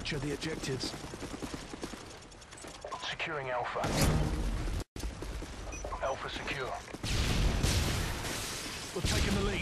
Capture the objectives. Securing Alpha. Alpha secure. We've taken the lead.